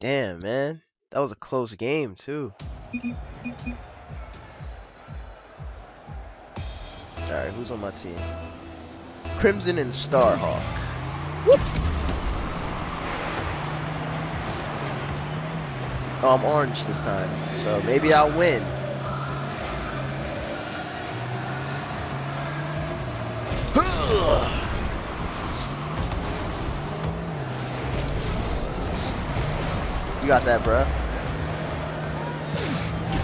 Damn, man. That was a close game, too. Alright, who's on my team? Crimson and Starhawk. Whoop! Oh, I'm orange this time, so maybe I'll win. You got that, bro.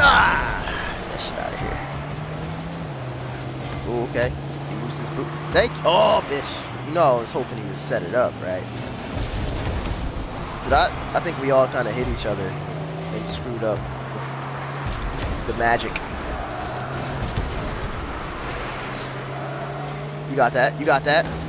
Ah! Get that shit out of here. Ooh, okay. He used his boot. Thank you. Oh, bitch. You know, I was hoping he would set it up, right? But I, I think we all kind of hit each other and screwed up the magic. You got that. You got that.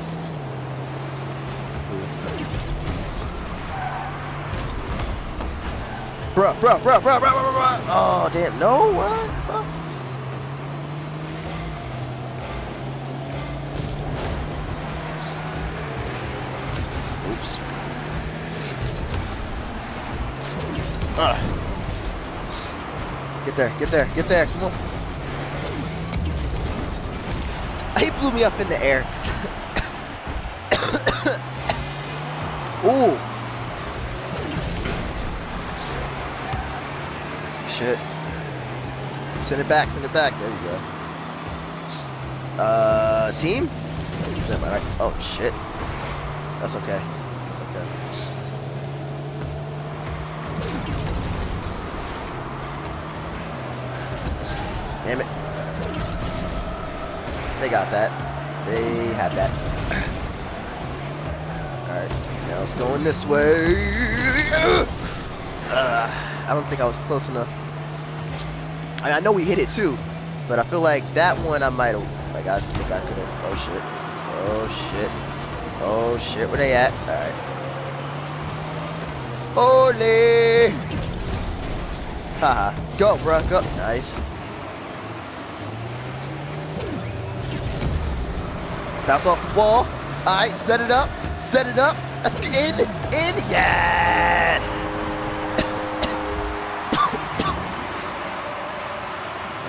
Bruh, bruh, bruh, bruh, bruh, bruh, bruh. Oh, damn. No, what? Oops. Ah. Get there, get there, get there. Come on. He blew me up in the air. Ooh. Send it back, send it back. There you go. Uh, team? Right? Oh, shit. That's okay. That's okay. Damn it. They got that. They have that. Alright, now it's going this way. Uh, I don't think I was close enough. I, I know we hit it too, but I feel like that one I might have. Like I think I could have. Oh shit. Oh shit. Oh shit. Where they at? All right. Ole. Haha. Go, bro. Go. Nice. Bounce off the wall. All right. Set it up. Set it up. Let's get in. In. Yes.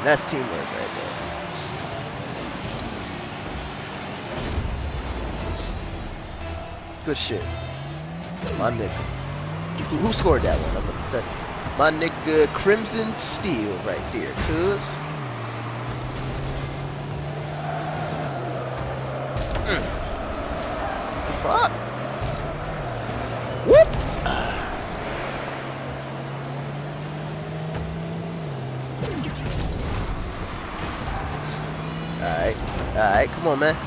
That's teamwork right there. Good shit. My nigga. Who, scored that one? I'm gonna tell you. My nigga Crimson Steel right there, cuz. Mm. Fuck. Alright, come on, man.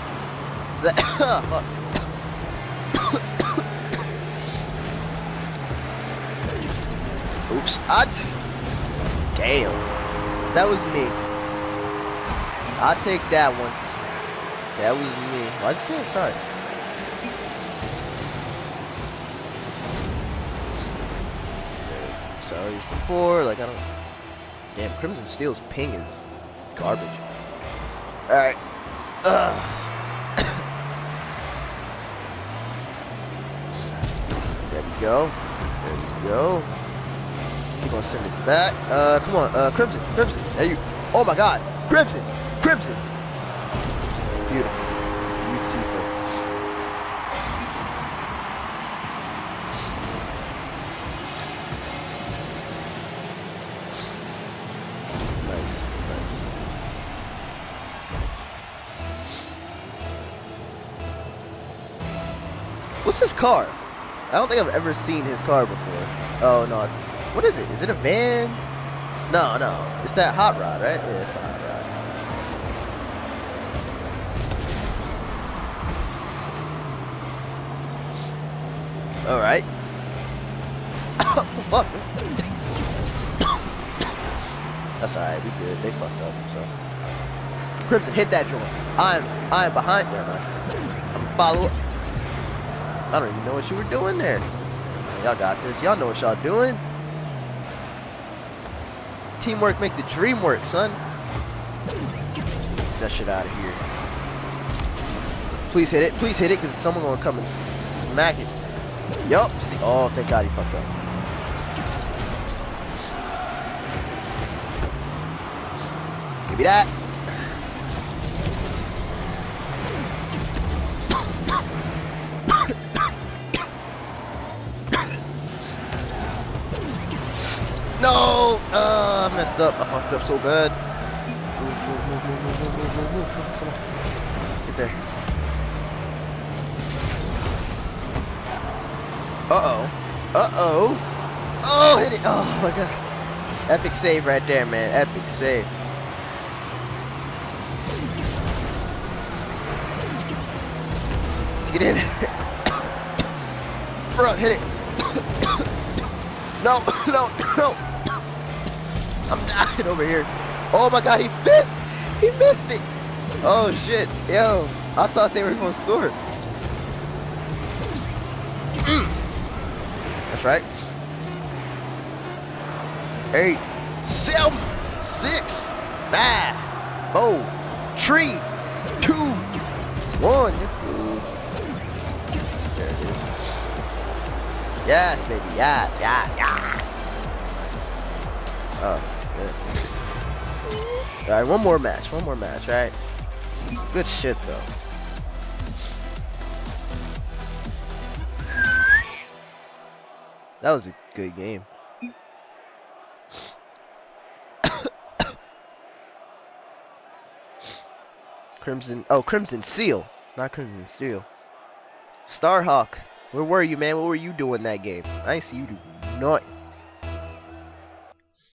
Oops. I Damn. That was me. I'll take that one. That was me. Why'd you say it? Sorry. Sorry before, like I don't Damn, Crimson Steel's ping is garbage. Alright. there we go. There we go. We're gonna send it back. Uh, come on, uh, Crimson, Crimson. There you. Oh my God, Crimson, Crimson. Beautiful, beautiful. What's his car? I don't think I've ever seen his car before. Oh no, what is it? Is it a van? No, no, it's that hot rod, right? Yeah, it's the hot rod. All right. what the fuck? That's alright, we good. They fucked up, so. Crimson, hit that joint. I'm I'm behind there, man. I'm follow up. I don't even know what you were doing there. Y'all got this. Y'all know what y'all doing. Teamwork make the dream work, son. Get that shit out of here. Please hit it. Please hit it, because someone gonna come and smack it. Yup. See. Oh, thank God he fucked up. Give me that. No! Uh, I messed up. I fucked up so bad. Move, move, move, move, move, move, move, move. Come on. Get there. Uh-oh. Uh-oh. Oh, hit it. Oh, my God. Epic save right there, man. Epic save. Get in. Bro, hit it. no, no, no. I'm dying over here. Oh my god, he missed. He missed it. Oh shit. Yo, I thought they were to score. Mm. That's right. Eight, seven, six, five, four, three, two, one. There it is. Yes, baby. Yes, yes, yes. Oh, good. All right, one more match. One more match, right? Good shit, though. That was a good game. Crimson, oh, Crimson Seal, not Crimson Steel. Starhawk, where were you, man? What were you doing that game? I see you do not